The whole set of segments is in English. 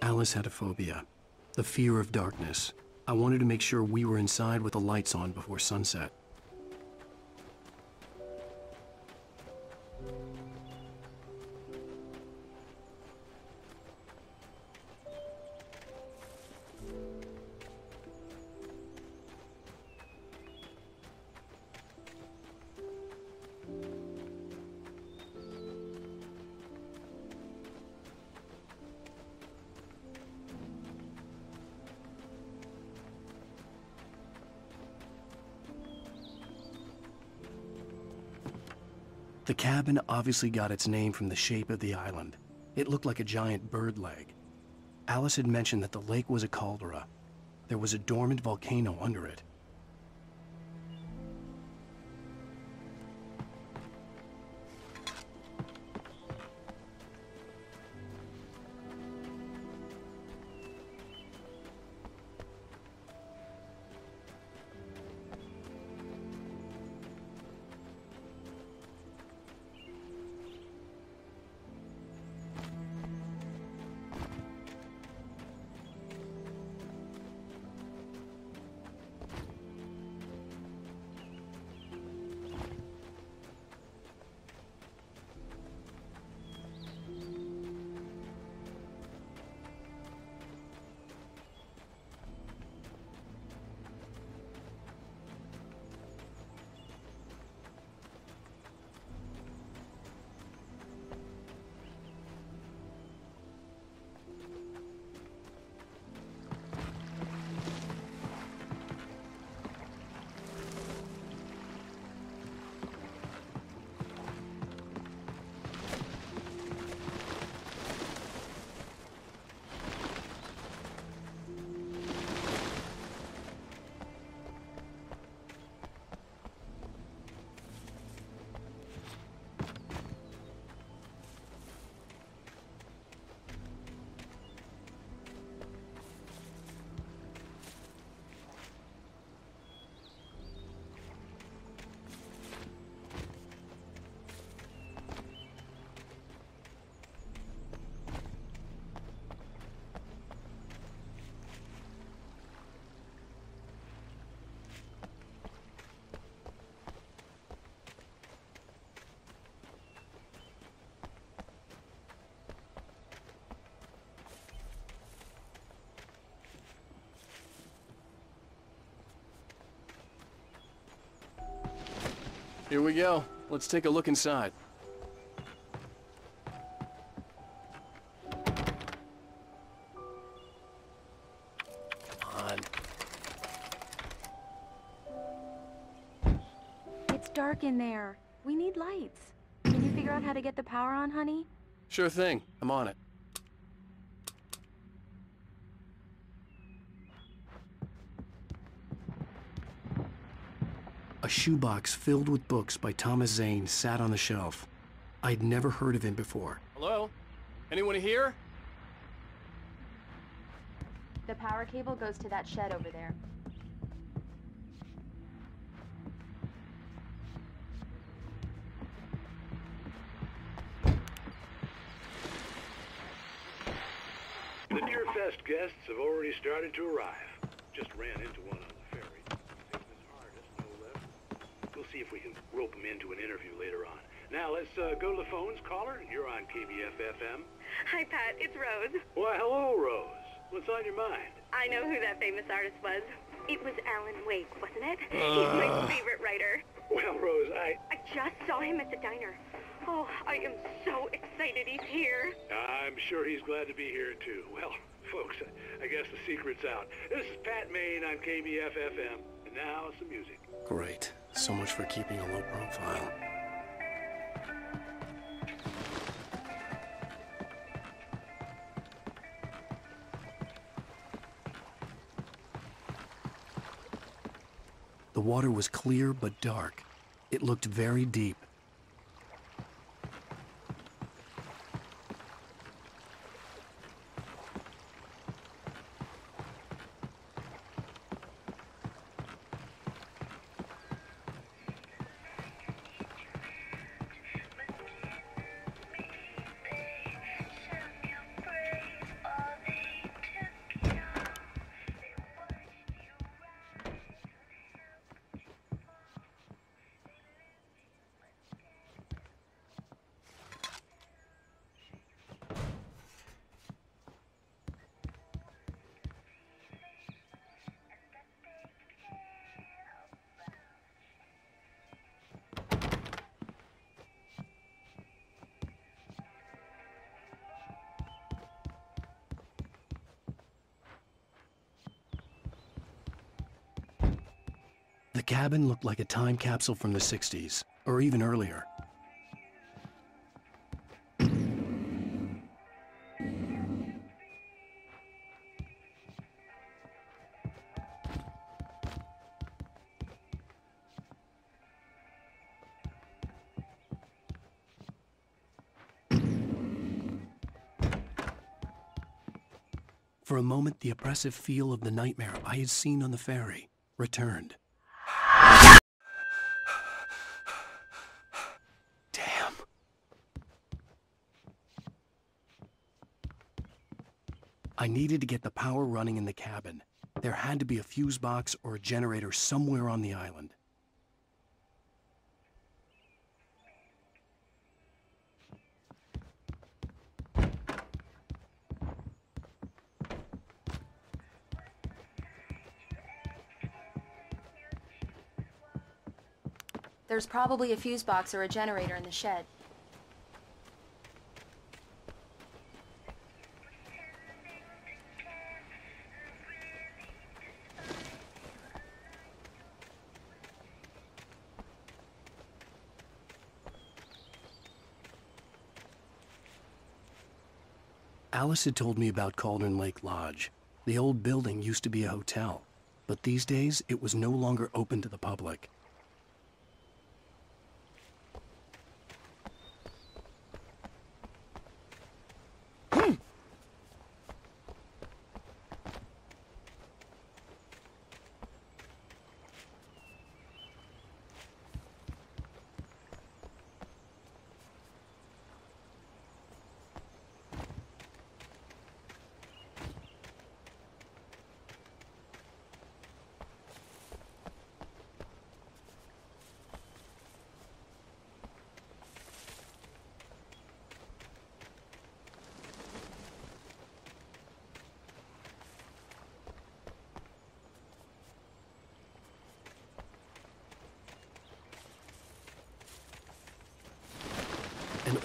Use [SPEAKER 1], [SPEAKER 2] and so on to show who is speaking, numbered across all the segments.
[SPEAKER 1] Alice had a phobia. The fear of darkness. I wanted to make sure we were inside with the lights on before sunset. The cabin obviously got its name from the shape of the island. It looked like a giant bird leg. Alice had mentioned that the lake was a caldera. There was a dormant volcano under it. Here we go. Let's take a look inside. Come on.
[SPEAKER 2] It's dark in there. We need lights. Can you figure out how to get the power on, honey?
[SPEAKER 1] Sure thing. I'm on it. A shoebox filled with books by Thomas Zane sat on the shelf. I'd never heard of him before. Hello? Anyone here?
[SPEAKER 2] The power cable goes to that shed over there.
[SPEAKER 3] The Deerfest guests have already started to arrive. Just ran into one on the ferry. Famous artist, no less. We'll see if we can rope him into an interview later on. Now let's uh, go to the phones. Caller, you're on KBF FM.
[SPEAKER 4] Hi, Pat. It's Rose.
[SPEAKER 3] Why, hello, Rose. What's on your mind?
[SPEAKER 4] I know who that famous artist was. It was Alan Wake, wasn't it? He's my favorite writer.
[SPEAKER 3] Well, Rose, I...
[SPEAKER 4] I just saw him at the diner. Oh, I am so excited he's here.
[SPEAKER 3] I'm sure he's glad to be here, too. Well, folks, I guess the secret's out. This is Pat Maine on KBF FM. And now, some music.
[SPEAKER 1] Great. So much for keeping a low profile. The water was clear but dark. It looked very deep. Cabin looked like a time capsule from the 60s, or even earlier. For a moment, the oppressive feel of the nightmare I had seen on the ferry returned. Damn. I needed to get the power running in the cabin. There had to be a fuse box or a generator somewhere on the island.
[SPEAKER 5] There's probably a fuse box or a generator in the shed.
[SPEAKER 1] Alice had told me about Cauldron Lake Lodge. The old building used to be a hotel, but these days it was no longer open to the public.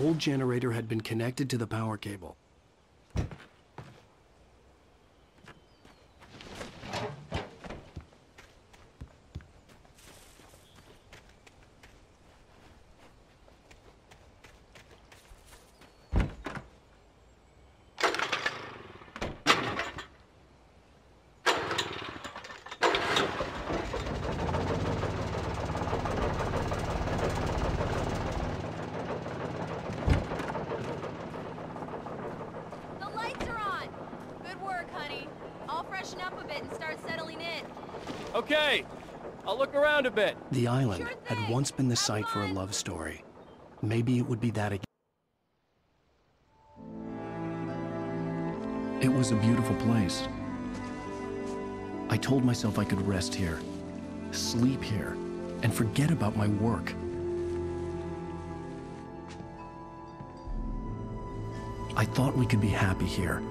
[SPEAKER 1] Old generator had been connected to the power cable.
[SPEAKER 6] The lights are on! Good work, honey. I'll freshen up a bit and start settling in.
[SPEAKER 7] Okay, I'll look around a bit.
[SPEAKER 1] The island
[SPEAKER 6] Sure
[SPEAKER 1] had once been the
[SPEAKER 6] Have
[SPEAKER 1] site for a love story. Maybe it would be that again. It was a beautiful place. I told myself I could rest here, sleep here, and forget about my work. I thought we could be happy here,